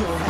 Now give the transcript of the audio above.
your